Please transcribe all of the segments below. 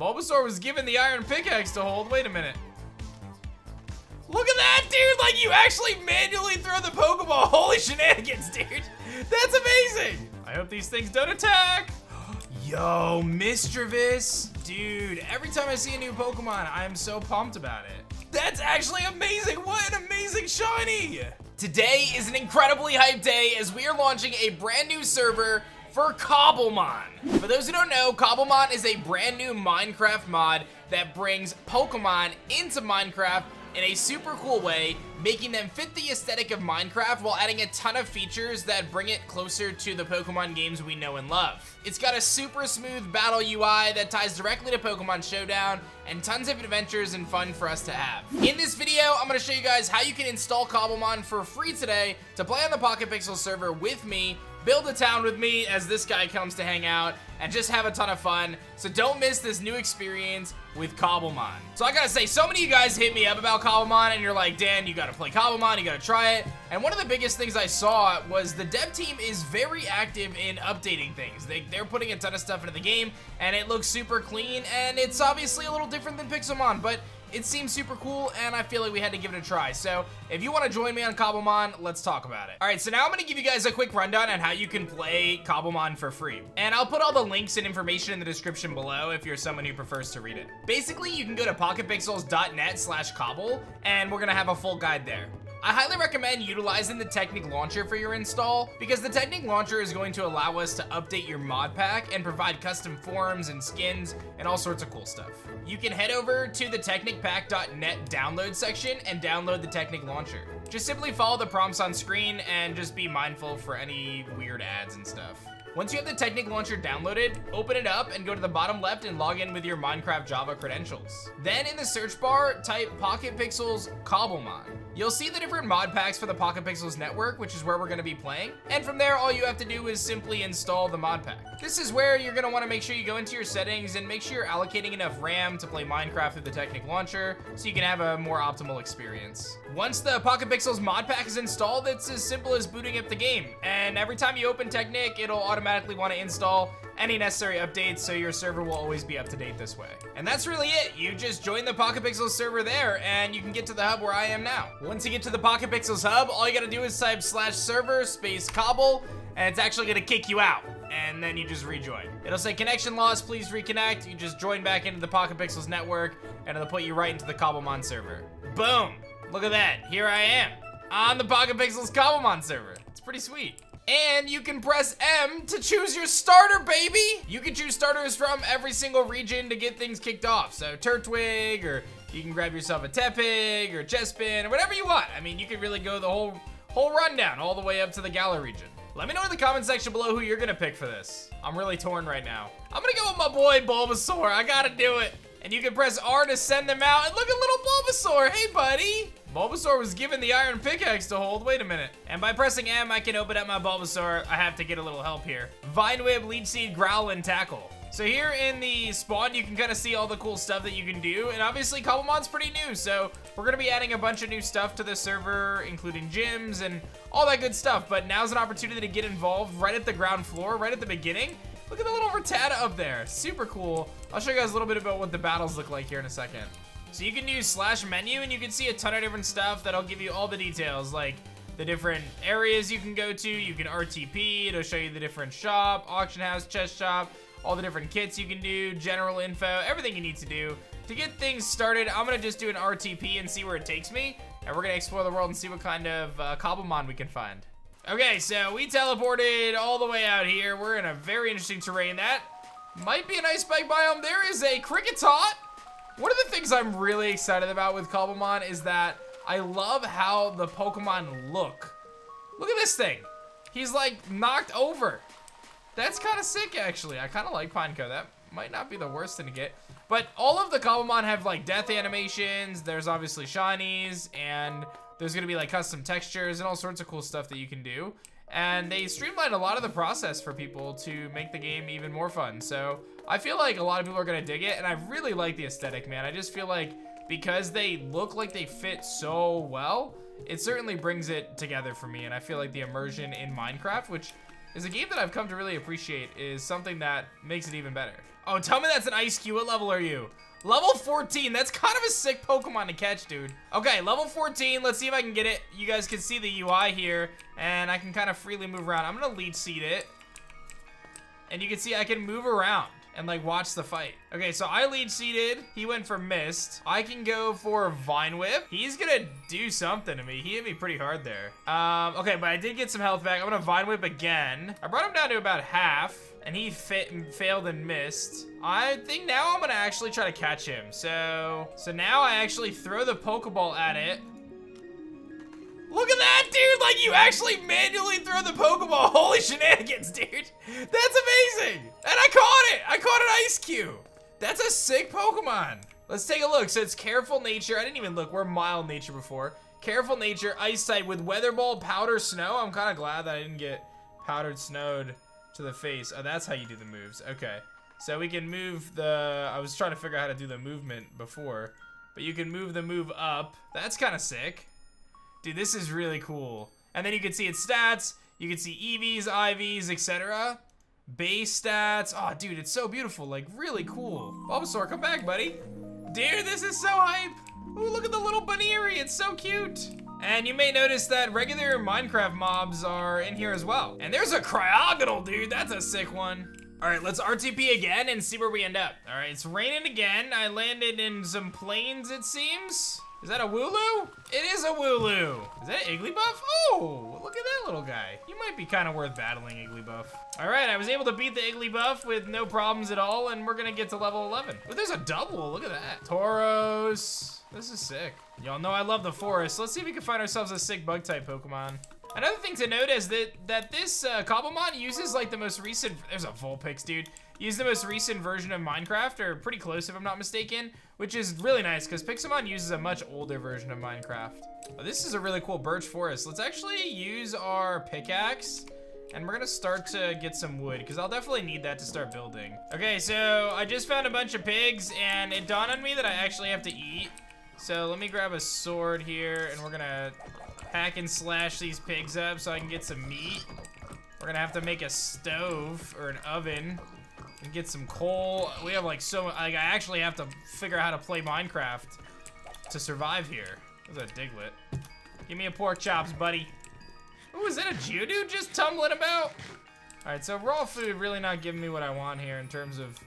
Bulbasaur was given the iron pickaxe to hold. Wait a minute. Look at that, dude! Like, you actually manually throw the Pokeball. Holy shenanigans, dude. That's amazing. I hope these things don't attack. Yo, Mismagius! Dude, every time I see a new Pokemon, I am so pumped about it. That's actually amazing. What an amazing shiny. Today is an incredibly hyped day as we are launching a brand new server for Cobblemon. For those who don't know, Cobblemon is a brand new Minecraft mod that brings Pokemon into Minecraft in a super cool way, making them fit the aesthetic of Minecraft while adding a ton of features that bring it closer to the Pokemon games we know and love. It's got a super smooth battle UI that ties directly to Pokemon Showdown and tons of adventures and fun for us to have. In this video, I'm gonna show you guys how you can install Cobblemon for free today to play on the Pocket Pixel server with me build a town with me as this guy comes to hang out, and just have a ton of fun. So don't miss this new experience with Cobblemon. So I gotta say, so many of you guys hit me up about Cobblemon, and you're like, Dan, you gotta play Cobblemon, you gotta try it. And one of the biggest things I saw was the dev team is very active in updating things. They, they're putting a ton of stuff into the game, and it looks super clean, and it's obviously a little different than Pixelmon, but it seems super cool, and I feel like we had to give it a try. So if you want to join me on Cobblemon, let's talk about it. All right, so now I'm going to give you guys a quick rundown on how you can play Cobblemon for free. And I'll put all the links and information in the description below if you're someone who prefers to read it. Basically, you can go to pocketpixels.net slash cobble, and we're going to have a full guide there. I highly recommend utilizing the Technic Launcher for your install because the Technic Launcher is going to allow us to update your mod pack and provide custom forms and skins and all sorts of cool stuff. You can head over to the technicpack.net download section and download the Technic Launcher. Just simply follow the prompts on screen and just be mindful for any weird ads and stuff. Once you have the Technic Launcher downloaded, open it up and go to the bottom left and log in with your Minecraft Java credentials. Then in the search bar, type Pocket Pixels Cobblemon. You'll see the different mod packs for the Pocket Pixels network, which is where we're gonna be playing. And from there, all you have to do is simply install the mod pack. This is where you're gonna wanna make sure you go into your settings and make sure you're allocating enough RAM to play Minecraft through the Technic Launcher so you can have a more optimal experience. Once the Pocket Pixels mod pack is installed, it's as simple as booting up the game. And every time you open Technic, it'll automatically wanna install any necessary updates so your server will always be up to date this way. And that's really it. You just join the Pocket Pixels server there and you can get to the hub where I am now. Once you get to the Pocket Pixels hub, all you gotta do is type slash server space cobble and it's actually gonna kick you out and then you just rejoin. It'll say connection lost, please reconnect. You just join back into the Pocket Pixels network and it'll put you right into the Cobblemon server. Boom! Look at that, here I am on the Pocket Pixels Cobblemon server. It's pretty sweet. And you can press M to choose your starter, baby! You can choose starters from every single region to get things kicked off. So Turtwig, or you can grab yourself a Tepig, or Chespin, or whatever you want. I mean, you can really go the whole, whole rundown all the way up to the Galar region. Let me know in the comment section below who you're gonna pick for this. I'm really torn right now. I'm gonna go with my boy Bulbasaur. I gotta do it. And you can press R to send them out. And look at little Bulbasaur. Hey, buddy. Bulbasaur was given the iron pickaxe to hold. Wait a minute. And by pressing M, I can open up my Bulbasaur. I have to get a little help here. Vine Whip, Leech Seed, Growl, and Tackle. So here in the spawn, you can kind of see all the cool stuff that you can do. And obviously, Cobblemon's pretty new. So we're going to be adding a bunch of new stuff to the server, including gyms and all that good stuff. But now's an opportunity to get involved right at the ground floor, right at the beginning. Look at the little Rattata up there. Super cool. I'll show you guys a little bit about what the battles look like here in a second. So you can use slash menu and you can see a ton of different stuff that'll give you all the details like the different areas you can go to. You can RTP, it'll show you the different shop, auction house, chest shop, all the different kits you can do, general info, everything you need to do. To get things started, I'm gonna just do an RTP and see where it takes me. And we're gonna explore the world and see what kind of uh, Cobblemon we can find. Okay, so we teleported all the way out here. We're in a very interesting terrain. That might be an ice spike biome. There is a Kricketot. One of the things I'm really excited about with Cobblemon is that I love how the Pokemon look. Look at this thing. He's like knocked over. That's kind of sick, actually. I kind of like Pineco. That might not be the worst thing to get. But all of the Cobblemon have like death animations. There's obviously shinies and there's gonna be like custom textures and all sorts of cool stuff that you can do. And they streamlined a lot of the process for people to make the game even more fun. So I feel like a lot of people are gonna dig it and I really like the aesthetic, man. I just feel like because they look like they fit so well, it certainly brings it together for me. And I feel like the immersion in Minecraft, which is a game that I've come to really appreciate is something that makes it even better. Oh, tell me that's an Eiscue. What level are you? Level 14. That's kind of a sick Pokemon to catch, dude. Okay, level 14. Let's see if I can get it. You guys can see the UI here, and I can kind of freely move around. I'm to leech seed it. And you can see I can move around and like watch the fight. Okay, so I leech seeded. He went for mist. I can go for vine whip. He's gonna do something to me. He hit me pretty hard there. Um, okay, but I did get some health back. I'm gonna vine whip again. I brought him down to about half and he failed and missed. I think now I'm gonna actually try to catch him. So, so now I actually throw the Pokeball at it. Look at that, dude! Like, you actually manually throw the Pokeball. Holy shenanigans, dude. That's amazing. And I caught it. I caught an Eiscue. That's a sick Pokemon. Let's take a look. So it's Careful Nature. I didn't even look. We're Mild Nature before. Careful Nature, Ice type with Weather Ball, Powder Snow. I'm kind of glad that I didn't get Powdered Snowed to the face. Oh, that's how you do the moves. Okay. So we can move the... I was trying to figure out how to do the movement before. But you can move the move up. That's kind of sick. Dude, this is really cool. And then you can see its stats. You can see EVs, IVs, etc. Base stats. Oh, dude, it's so beautiful. Like, really cool. Bulbasaur, come back, buddy. Dude, this is so hype. Ooh, look at the little Buneary. It's so cute. And you may notice that regular Minecraft mobs are in here as well. And there's a Cryogonal, dude. That's a sick one. All right, let's RTP again and see where we end up. All right, it's raining again. I landed in some plains, it seems. Is that a Wooloo? It is a Wooloo. Is that Igglybuff? Oh, look at that little guy. You might be kind of worth battling, Igglybuff. All right, I was able to beat the Igglybuff with no problems at all, and we're gonna get to level 11. But there's a double, look at that. Tauros, this is sick. Y'all know I love the forest. Let's see if we can find ourselves a sick bug type Pokemon. Another thing to note is that that this uh, Cobblemon uses like the most recent, there's a Vulpix, dude. Use the most recent version of Minecraft, or pretty close if I'm not mistaken, which is really nice because Pixelmon uses a much older version of Minecraft. Oh, this is a really cool birch forest. Let's actually use our pickaxe and we're gonna start to get some wood because I'll definitely need that to start building. Okay, so I just found a bunch of pigs and it dawned on me that I actually have to eat. So let me grab a sword here and we're gonna hack and slash these pigs up so I can get some meat. We're gonna have to make a stove or an oven and get some coal. We have like so, like I actually have to figure out how to play Minecraft to survive here. There's a Diglett. Give me a pork chops, buddy. Oh, is that a Geodude just tumbling about? All right, so raw food really not giving me what I want here in terms of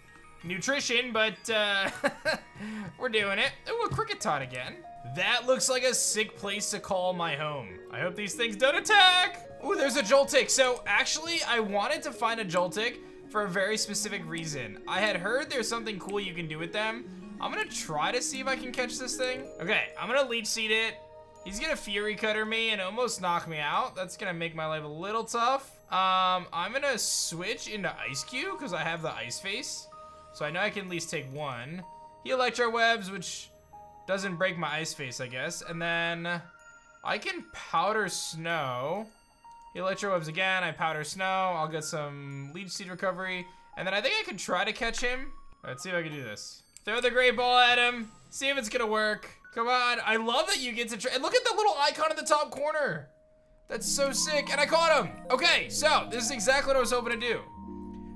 nutrition, but uh, we're doing it. Oh, a Kricketot again. That looks like a sick place to call my home. I hope these things don't attack. Oh, there's a Joltik. So actually, I wanted to find a Joltik for a very specific reason. I had heard there's something cool you can do with them. I'm gonna try to see if I can catch this thing. Okay, I'm gonna leech seed it. He's gonna Fury Cutter me and almost knock me out. That's gonna make my life a little tough. Um, I'm gonna switch into Eiscue because I have the Ice Face. So I know I can at least take one. He Electro Webs, which doesn't break my Ice Face, I guess. And then I can Powder Snow. He Electro Webs again, I Powder Snow. I'll get some Leech Seed Recovery. And then I think I can try to catch him. Let's see if I can do this. Throw the Great Ball at him. See if it's gonna work. Come on, I love that you get to try. And look at the little icon in the top corner. That's so sick, and I caught him. Okay, so this is exactly what I was hoping to do.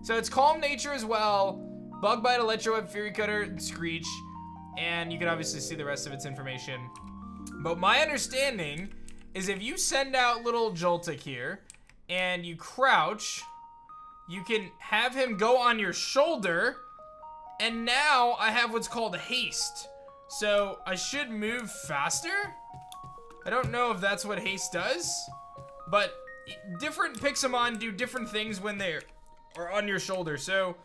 So it's Calm Nature as well, Bug Bite, Electro Web, Fury Cutter, Screech, and you can obviously see the rest of its information. But my understanding is if you send out little Joltik here, and you crouch, you can have him go on your shoulder, and now I have what's called haste. So I should move faster? I don't know if that's what haste does, but different Pixelmon do different things when they are on your shoulder. So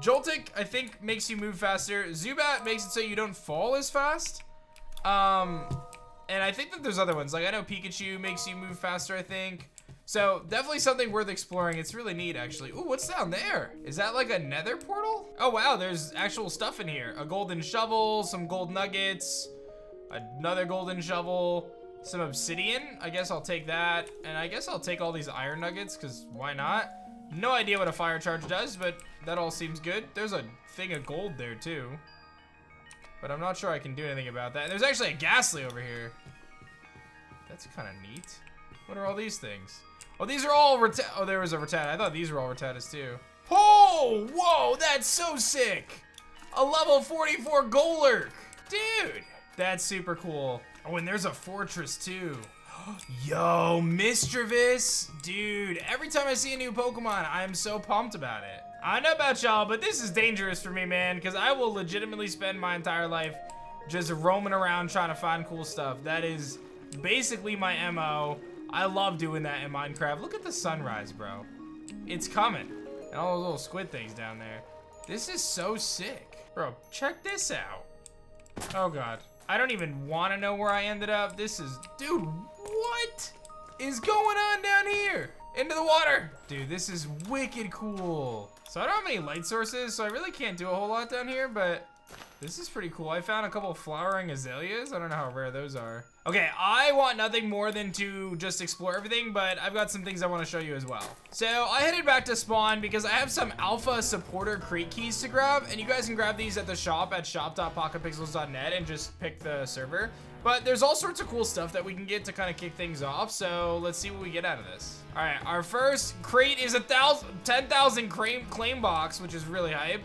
Joltik, I think, makes you move faster. Zubat makes it so you don't fall as fast. Um, and I think that there's other ones. Like, I know Pikachu makes you move faster, I think. So, definitely something worth exploring. It's really neat, actually. Ooh, what's down there? Is that like a nether portal? Oh, wow, there's actual stuff in here. A golden shovel, some gold nuggets, another golden shovel, some obsidian. I guess I'll take that. And I guess I'll take all these iron nuggets, because why not? No idea what a fire charge does, but that all seems good. There's a thing of gold there, too. But I'm not sure I can do anything about that. There's actually a Gastly over here. That's kind of neat. What are all these things? Oh, these are all Rattata. Oh, there was a Rattata. I thought these were all Rattatas too. Oh, whoa, that's so sick. A level 44 Golurk. Dude, that's super cool. Oh, and there's a fortress too. Yo, Mismagius! Dude, every time I see a new Pokemon, I'm so pumped about it. I know about y'all, but this is dangerous for me, man, because I will legitimately spend my entire life just roaming around trying to find cool stuff. That is basically my MO. I love doing that in Minecraft. Look at the sunrise, bro. It's coming. And all those little squid things down there. This is so sick. Bro, check this out. Oh, God. I don't even want to know where I ended up. This is... Dude, what is going on down here? Into the water. Dude, this is wicked cool. So I don't have any light sources, so I really can't do a whole lot down here, but this is pretty cool. I found a couple of flowering azaleas. I don't know how rare those are. Okay, I want nothing more than to just explore everything, but I've got some things I want to show you as well. So I headed back to spawn because I have some alpha supporter crate keys to grab, and you guys can grab these at the shop at shop.pocketpixels.net and just pick the server. But there's all sorts of cool stuff that we can get to kind of kick things off, so let's see what we get out of this. All right, our first crate is a thousand, 10,000 claim, claim box, which is really hype.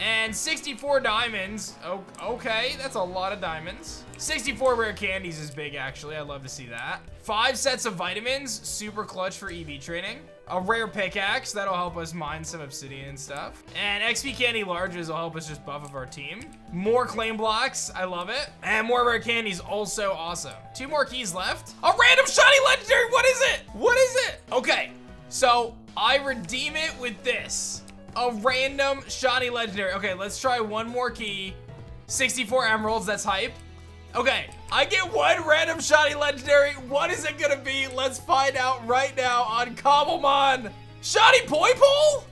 And 64 diamonds. Oh, okay, that's a lot of diamonds. 64 rare candies is big, actually. I'd love to see that. Five sets of vitamins, super clutch for EV training. A rare pickaxe, that'll help us mine some obsidian and stuff. And XP candy larges will help us just buff of our team. More claim blocks, I love it. And more rare candies, also awesome. Two more keys left. A random shiny legendary, what is it? What is it? Okay, so I redeem it with this a random shiny legendary. Okay, let's try one more key. 64 emeralds, that's hype. Okay, I get one random shiny legendary. What is it gonna be? Let's find out right now on Cobblemon. Shiny Poipole?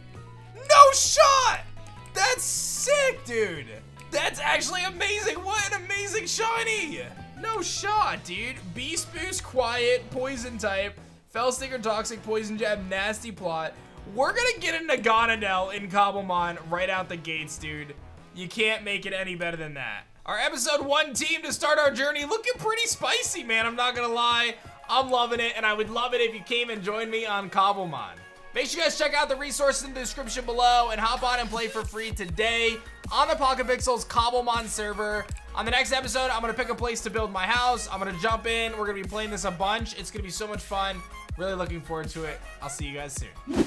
No shot! That's sick, dude. That's actually amazing. What an amazing shiny. No shot, dude. Beast Boost, Quiet, Poison type, Fell Stinger, Toxic, Poison Jab, Nasty Plot. We're gonna get a Naganadel in Cobblemon right out the gates, dude. You can't make it any better than that. Our episode one team to start our journey looking pretty spicy, man. I'm not gonna lie. I'm loving it, and I would love it if you came and joined me on Cobblemon. Make sure you guys check out the resources in the description below and hop on and play for free today on the Pocket Pixels Cobblemon server. On the next episode, I'm gonna pick a place to build my house. I'm gonna jump in. We're gonna be playing this a bunch. It's gonna be so much fun. Really looking forward to it. I'll see you guys soon.